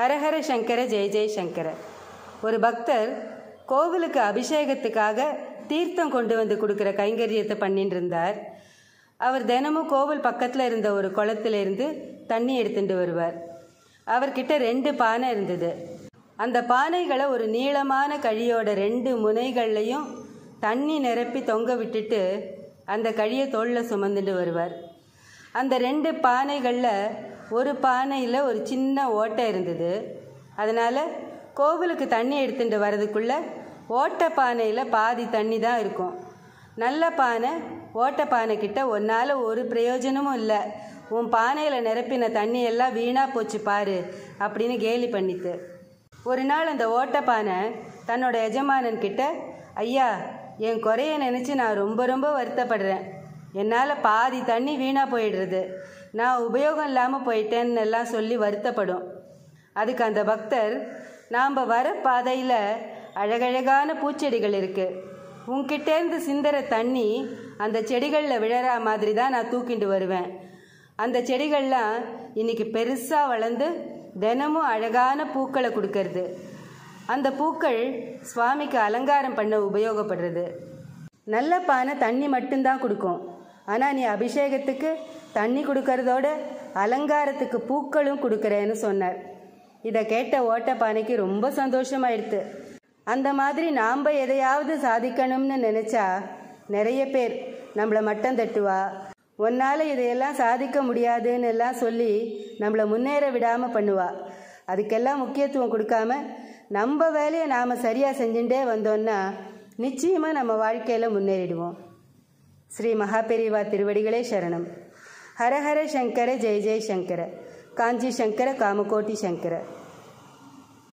ஹரஹர சங்கர ஜெய ஜெய் சங்கர. ஒரு பக்தர் கோவிலுக்கு அபிஷேகத்துக்காக தீர்த்தம் கொண்டு வந்து கொடுக்குற கைங்கரியத்தை பண்ணிட்டு இருந்தார் அவர் தினமும் கோவில் பக்கத்தில் இருந்த ஒரு குளத்திலிருந்து தண்ணி எடுத்துட்டு வருவார். அவர்கிட்ட ரெண்டு பானை இருந்தது. அந்த பானைகளை ஒரு நீளமான கழியோட ரெண்டு முனைகள்லையும் தண்ணி நிரப்பி தொங்க விட்டுட்டு அந்த கழியை தோளில் சுமந்துட்டு வருவார். அந்த ரெண்டு பானைகளில் ஒரு பானையில் ஒரு சின்ன ஓட்டை இருந்தது. அதனால் கோவிலுக்கு தண்ணி எடுத்துட்டு வர்றதுக்குள்ளே ஓட்டை பானையில் பாதி தண்ணி தான் இருக்கும். நல்ல பானை ஓட்டை பானை கிட்ட ஒன்னால் ஒரு பிரயோஜனமும் இல்லை. உன் பானையில் நிரப்பின தண்ணி எல்லாம் வீணாக போச்சு பாரு அப்படின்னு கேலி பண்ணித்து ஒரு நாள் அந்த ஓட்டை பானை தன்னோட எஜமானன் கிட்ட ஐயா என் குறைய நினச்சி நான் ரொம்ப ரொம்ப வருத்தப்படுறேன். என்னால் பாதி தண்ணி வீணாக போயிடுறது. நான் உபயோகம் இல்லாமல் போயிட்டேன்னு எல்லாம் சொல்லி வருத்தப்படும். அதுக்கு அந்த பக்தர் நாம் வர பாதையில் அழகழகான பூச்செடிகள் இருக்குது உங்ககிட்டேருந்து சிந்தற தண்ணி அந்த செடிகளில் விழற மாதிரி தான் நான் தூக்கிட்டு வருவேன். அந்த செடிகள்லாம் இன்னைக்கு பெருசாக வளர்ந்து தினமும் அழகான பூக்களை கொடுக்கறது. அந்த பூக்கள் சுவாமிக்கு அலங்காரம் பண்ண உபயோகப்படுறது. நல்ல பானை தண்ணி மட்டும்தான் கொடுக்கும். ஆனால் நீ அபிஷேகத்துக்கு தண்ணி கொடுக்கறதோட அலங்காரத்துக்கு பூக்களும் கொடுக்குறேன்னு சொன்னார். இதை கேட்ட ஓட்டப்பானைக்கு ரொம்ப சந்தோஷமாயிடுத்து. அந்த மாதிரி நாம் எதையாவது சாதிக்கணும்னு நினச்சா நிறைய பேர் நம்மளை மட்டம் தட்டுவா. உன்னால் இதையெல்லாம் சாதிக்க முடியாதுன்னு எல்லாம் சொல்லி நம்மளை முன்னேற விடாமல் பண்ணுவா. அதுக்கெல்லாம் முக்கியத்துவம் கொடுக்காம நம்ம வேலையை நாம் சரியாக செஞ்சுட்டே வந்தோம்னா நிச்சயமாக நம்ம வாழ்க்கையில் முன்னேறிடுவோம். ஸ்ரீ மகாபெரிவா திருவடிகளே சரணம். ஹரஹர சங்கர ஜெய ஜெய சங்கர காஞ்சி சங்கர காமகோட்டி சங்கர